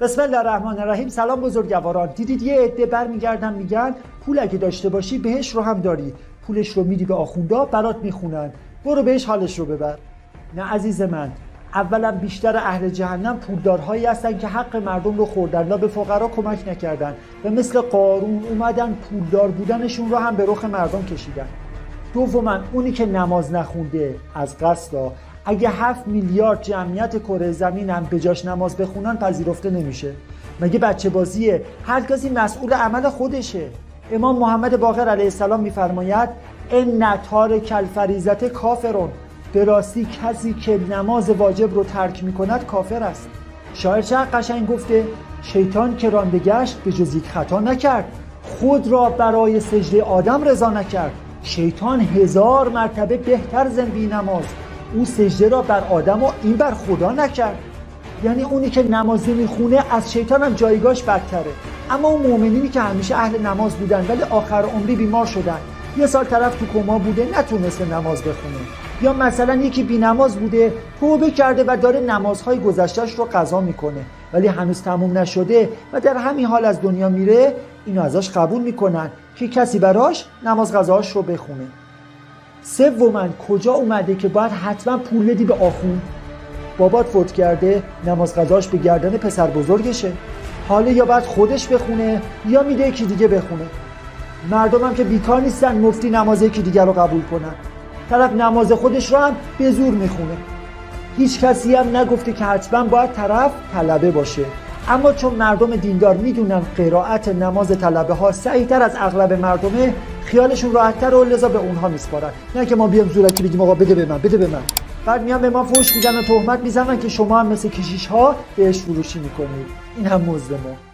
بسم الله الرحمن الرحیم. سلام بزرگواران. دیدید یه عده برمیگردن میگن پول اگه داشته باشی بهش رو هم داری. پولش رو میدی به آخوندا برات می‌خونن. برو بهش حالش رو ببر. نه عزیز من اولا بیشتر اهل جهنم پولدارهایی هستن که حق مردم رو خوردن لا به فقرا کمک نکردن و مثل قارون اومدن پولدار بودنشون رو هم به رخ مردم کشیدن. دوما اونی که نماز نخونده از قصدا اگه 7 میلیارد جمعیت کره زمین هم به جاش نماز بخونن پذیرفته نمیشه. مگه بچه بازیه؟ هر کسی مسئول عمل خودشه. امام محمد باقر علیه السلام میفرماید ان نتار کل فریزت کافرون. به کسی که نماز واجب رو ترک می‌کند کافر است. شاعر چه قشنگ گفته شیطان که رانده گشت به جز یک خطا نکرد. خود را برای سجده آدم رضا نکرد. شیطان هزار مرتبه بهتر زن نماز. او سجده را بر آدم و این بر خدا نکرد. یعنی اونی که نماز می‌خونه از شیطان هم جایگاش بدتره. اما اون مؤمنینی که همیشه اهل نماز بودن ولی آخر عمری بیمار شدن یه سال طرف تو کما بوده نتونسته نماز بخونه. یا مثلا یکی بی نماز بوده توبه کرده و داره نمازهای گذشتهش رو قضا می‌کنه. ولی هنوز تموم نشده و در همین حال از دنیا میره اینو ازش قبول می‌کنن که کسی براش نماز قضاهاش رو بخونه. سوما کجا اومده که باید حتما پول بدی به آخون؟ بابات فوت کرده نماز قضاش به گردن پسر بزرگشه. حالا یا باید خودش بخونه یا میده یکی دیگه بخونه. مردم هم که بیکار نیستن مفتی نماز یکی دیگر رو قبول کنن. طرف نماز خودش رو هم به زور می‌خونه. هیچ کسی هم نگفته که حتما باید طرف طلبه باشه. اما چون مردم دیندار می‌دونن قرائت نماز طلبه ها تر از اغلب مردمه خیالشون راحتتر و لذا به اونها میسپارن. نه که ما بیام زورکی بگیم آقا بده به من بده به من. بعد میان به ما فوش میدن و تهمت می‌زنن که شما هم مثل کشیش ها بهش فروشی می‌کنید. این هم مزد ما.